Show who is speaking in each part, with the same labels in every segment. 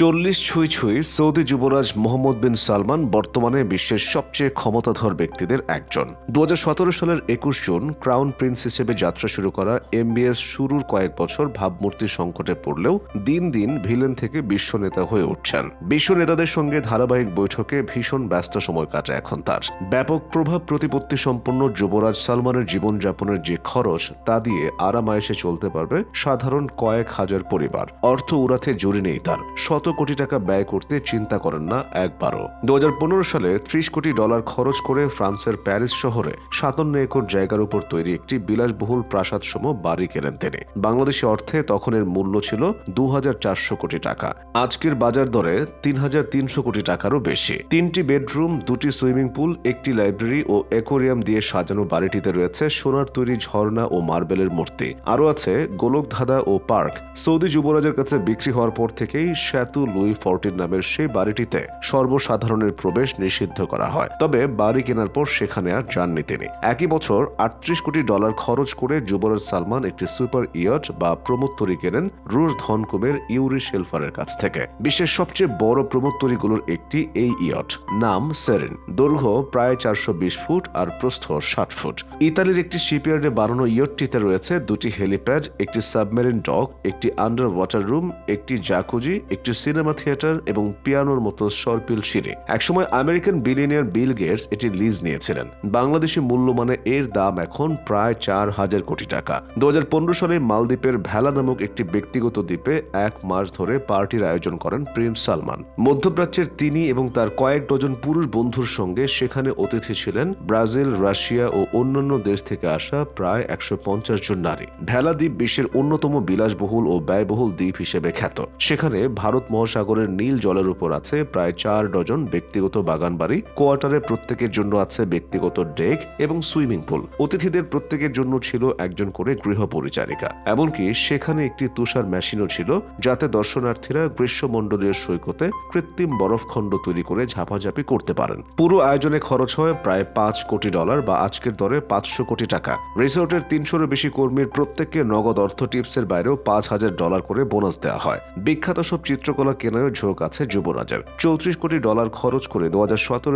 Speaker 1: চল্লিশ ছুঁই ছুঁই সৌদি যুবরাজ মোহাম্মদ বিন সালমান বর্তমানে বিশ্বের সবচেয়ে ক্ষমতাধর ব্যক্তিদের একজন। দুহাজার সতেরো সালের একুশ জুন ক্রাউন প্রিন্স হিসেবে যাত্রা শুরু করা এমবিএস শুরুর কয়েক বছর ভাবমূর্তি সংকটে পড়লেও দিন দিন ভিলেন থেকে বিশ্ব নেতা হয়ে উঠছেন। বিশ্ব নেতাদের সঙ্গে ধারাবাহিক বৈঠকে ভীষণ ব্যস্ত সময় কাটে এখন তার। ব্যাপক প্রভাব প্রতিপত্তি সম্পন্ন যুবরাজ সালমানের জীবনযাপনের যে খরচ, তা দিয়ে আরামায়েশে চলতে পারবে সাধারণ কয়েক হাজার পরিবার। অর্থ উড়াতে জুড়ি নেই তার। শত কোটি টাকা ব্যয় করতে চিন্তা করেন না একবারও। দু সালে ত্রিশ কোটি ডলার খরচ করে ফ্রান্সের প্যারিস শহরে সাতান্ন একর জায়গার উপর তৈরি একটি বিলাসবহুল প্রাসাদ সম বাড়ি কেনেন তিনি। বাংলাদেশি অর্থে তখন এর মূল্য ছিল দু হাজার চারশো কোটি টাকা। আজকের বাজার দরে তিন হাজার তিনশো কোটি টাকারও বেশি। তিনটি বেডরুম, দুটি সুইমিং পুল, একটি লাইব্রেরি ও অ্যাকোরিয়াম দিয়ে সাজানো বাড়িটিতে রয়েছে সোনার তৈরি ঝর্ণা ও মার্বেলের মূর্তি। আরও আছে গোলকধাঁধা ও পার্ক। সৌদি যুবরাজের কাছে বিক্রি হওয়ার পর থেকেই শ্যাতু লুই ফোরটিন নামের সেই বাড়িটিতে সর্বসাধারণের প্রবেশ নিষিদ্ধ করা হয়। তবে বাড়ি কেনার পর সেখানে আর যাননি তিনি। একই বছর আটত্রিশ কোটি ডলার খরচ করে যুবরাজ সালমান একটি সুপার ইয়ট বা প্রমোত্তরি কেনেন রুশ ধনকুমের ইউরি শেলফারের কাছ থেকে। বিশ্বের সবচেয়ে বড় প্রমোত্তরিগুলোর একটি এই ইয়ট, নাম সেরিন। দৈর্ঘ্য প্রায় চারশো বিশ ফুট আর প্রস্থ ষাট ফুট। ইতালির একটি শিপইয়ার্ডে বানানো ইয়টটিতে রয়েছে দুটি হেলিপ্যাড, একটি সাবমেরিন ডক একটি আন্ডার ওয়াটার রুম, একটি জাকুজি, একটি সিনেমা থিয়েটার এবং পিয়ানোর মতো সরপিল সিঁড়ি। একসময় আমেরিকান বিলিনিয়ার বিল গেটস এটি লিজ নিয়েছিলেন। বাংলাদেশি মূল্য মানে এর দাম এখন প্রায় চার হাজার কোটি টাকা। দু সালে মালদ্বীপের ভেলা নামক একটি ব্যক্তিগত দ্বীপে এক মাস ধরে পার্টির আয়োজন করেন প্রিন্স সালমান। মধ্যপ্রাচ্যের তিনি এবং তার কয়েক ডজন পুরুষ বন্ধুর সঙ্গে সেখানে অতিথি ছিলেন ব্রাজিল, রাশিয়া ও অন্যান্য দেশ থেকে আসা প্রায় একশো পঞ্চাশ জন নারী। ভেলা দ্বীপ বিশ্বের অন্যতম বিলাসবহুল ও ব্যয়বহুল দ্বীপ হিসেবে খ্যাত। সেখানে ভারত মহাসাগরের নীল জলের উপর আছে প্রায় চার ডজন ব্যক্তিগত বাগান বাড়ি কোয়ার্টারে প্রত্যেকের জন্য আছে ব্যক্তিগত ডেক এবং সুইমিং পুল। অতিথিদের প্রত্যেকের জন্য ছিল একজন করে গৃহ পরিচারিকা এমনকি সেখানে একটি তুষার মেশিনও ছিল, যাতে দর্শনার্থীরা গ্রীষ্মমণ্ডলীয় সৈকতে কৃত্রিম বরফখণ্ড তৈরি করে ঝাপাঝাপি করতে পারেন। পুরো আয়োজনে খরচ হয় প্রায় পাঁচ কোটি ডলার বা আজকের দরে পাঁচশো কোটি টাকা। রিসোর্টের তিনশোরও বেশি কর্মীর প্রত্যেককে নগদ অর্থ টিপসের বাইরেও পাঁচ হাজার ডলার করে বোনাস দেওয়া হয়। বিখ্যাত সব চিত্রকলা কেনায় ঝোঁক আছে যুবরাজের। চৌত্রিশ কোটি ডলার খরচ করে দু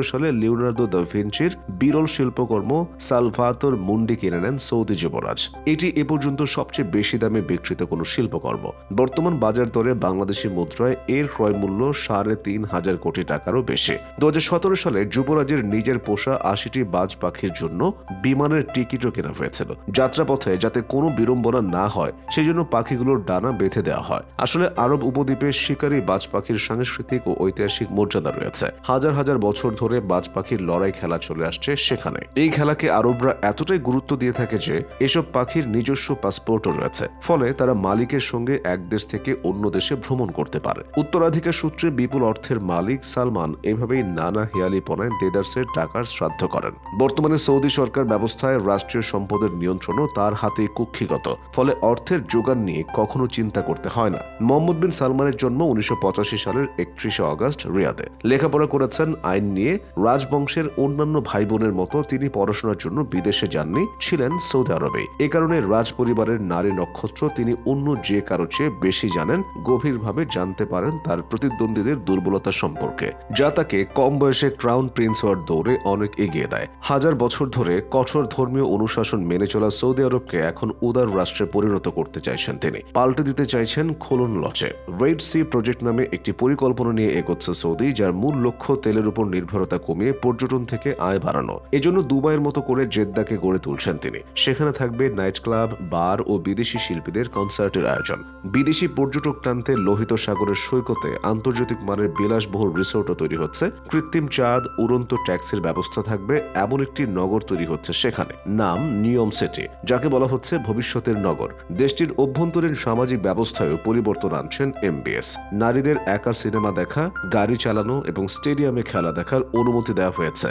Speaker 1: সালে লিওনার্দো দ্য ভিঞ্চির বিরল শিল্পকর্ম সালভাতর মুন্ডি কিনে নেন সৌদি যুবরাজ। এটি এ পর্যন্ত সবচেয়ে বেশি দামে বিক্রিত কোনো শিল্পকর্ম। বর্তমান বাজার দরে বাংলাদেশি মুদ্রায় এর ক্রয় মূল্য সাড়ে তিন হাজার কোটি টাকারও বেশি। দুই হাজার সতেরো সালে যুবরাজের নিজের পোষা আশিটি বাজ পাখির জন্য বিমানের টিকিটও কেনা হয়েছিল। যাত্রাপথে যাতে কোনো বিড়ম্বনা না হয় সেই জন্য পাখিগুলোর ডানা বেঁধে দেওয়া হয়। আসলে আরব উপদ্বীপে শিকারী বাজ পাখির সাংস্কৃতিক ও ঐতিহাসিক মর্যাদা রয়েছে। হাজার হাজার বছর ধরে বাজ পাখির লড়াই খেলা চলে আসছে সেখানে। এই খেলাকে আরবরা এতটাই গুরুত্ব দিয়ে থাকে যে, এসব পাখির নিজস্ব পাসপোর্টও রয়েছে। ফলে তারা মালিকের সঙ্গে এক দেশ থেকে অন্য দেশে ভ্রমণ করতে পারে। উত্তরাধিকার সূত্রে বিপুল অর্থের মালিক সালমান এভাবেই নানা হেয়ালিপনায় দেদার্সের টাকার শ্রাদ্ধ করেন। বর্তমানে সৌদি সরকার ব্যবস্থায় রাষ্ট্রীয় সম্পদের নিয়ন্ত্রণও তার হাতে কুক্ষিগত। ফলে অর্থের যোগান নিয়ে কখনো চিন্তা করতে হয় না। মোহাম্মদ বিন সালমানের জন্ম উনিশশো সালের একত্রিশে অগস্ট রিয়াদে। লেখাপড়া করেছেন, আইন নিয়ে। রাজবংশের অন্যান্য ভাই বোনের মতো তিনি পড়াশোনার জন্য বিদেশে যাননি, ছিলেন সৌদি আরবে। এ কারণে রাজ পরিবারের নারী নক্ষত্র তিনি অন্য যে কারও চেয়ে বেশি জানেন, গভীরভাবে জানতে পারেন তার প্রতিদ্বন্দ্বীদের দুর্বলতা সম্পর্কে। যা তাকে কম বয়সে ক্রাউন প্রিন্স হওয়ার দৌড়ে অনেক এগিয়ে দেয়। হাজার বছর ধরে কঠোর ধর্মীয় অনুশাসন মেনে চলা সৌদি আরবকে এখন উদার রাষ্ট্রে পরিণত করতে চাইছেন তিনি। পাল্টে দিতে চাইছেন খোলন লচে রেড সি প্রজেক্ট নামে একটি পরিকল্পনা নিয়ে এগোচ্ছে সৌদি, যার মূল লক্ষ্য তেলের উপর নির্ভরতা কমিয়ে পর্যটন থেকে আয় বাড়ানো। এজন্য দুবাইয়ের মতো করে জেদ্দাকে গড়ে তুলছেন তিনি। সেখানে থাকবে নাইট ক্লাব, বার ও বিদেশি শিল্পীদের কনসার্টের আয়োজন। বিদেশি পর্যটক টানতে লোহিত সাগরের সৈকতে আন্তর্জাতিক মানের বিলাসবহুল রিসোর্টও তৈরি হচ্ছে। কৃত্রিম চাঁদ, উড়ন্ত ট্যাক্সির ব্যবস্থা থাকবে, এমন একটি নগর তৈরি হচ্ছে সেখানে। নাম নিয়ম সিটি, যাকে বলা হচ্ছে ভবিষ্যতের নগর। দেশটির অভ্যন্তরীণ সামাজিক ব্যবস্থায়ও পরিবর্তন আনছেন এমবিএস। নারীদের একা সিনেমা দেখা গাড়ি চালানো এবং স্টেডিয়ামে খেলা দেখার অনুমতি দেওয়া হয়েছে।